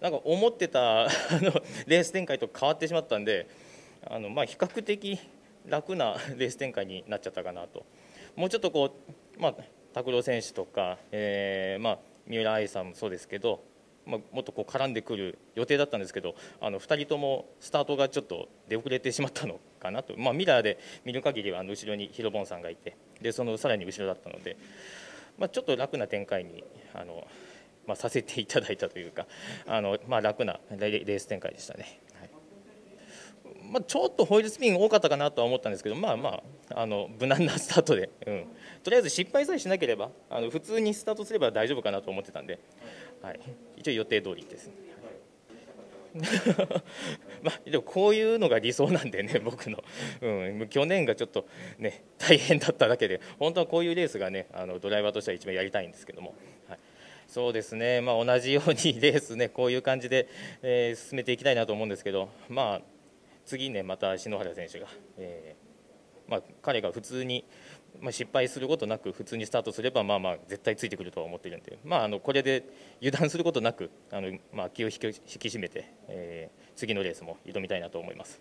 なんか思ってた あのレース展開と変わってしまったんであの、まあ、比較的楽な レース展開になっちゃったかなと。もうちょっとこう、まあ、拓郎選手とか、えーまあ、三浦愛さんもそうですけど、まあ、もっとこう絡んでくる予定だったんですけどあの2人ともスタートがちょっと出遅れてしまったのかなと、まあ、ミラーで見る限りはあの後ろにヒロボンさんがいてでそのさらに後ろだったので、まあ、ちょっと楽な展開にあのまあ、させていただいたというか あの、まあ、楽なレース展開でしたね。はい。まあ、ちょっとホイールスピン多かったかなとは思ったんですけど、まあまあ、あの無難なスタートで、うん、とりあえず失敗さえしなければあの普通にスタートすれば大丈夫かなと思ってたんで、はい、一応予定通りです、ね。まあ、でもこういうのが理想なんでね、僕の、うん、去年がちょっと、ね、大変だっただけで、本当はこういうレースがね、あのドライバーとしては一番やりたいんですけども、はい、そうですね、まあ、同じように レースね、こういう感じで、えー、進めていきたいなと思うんですけど、まあ、次ね、また篠原選手が、えーまあ、彼が普通に、まあ、失敗することなく、普通にスタートすれば、まあまあ、絶対ついてくるとは思っているんで、まあ、あのこれで油断することなく、あのまあ、気を引き引き締めて、えー、次のレースも挑みたいなと思います。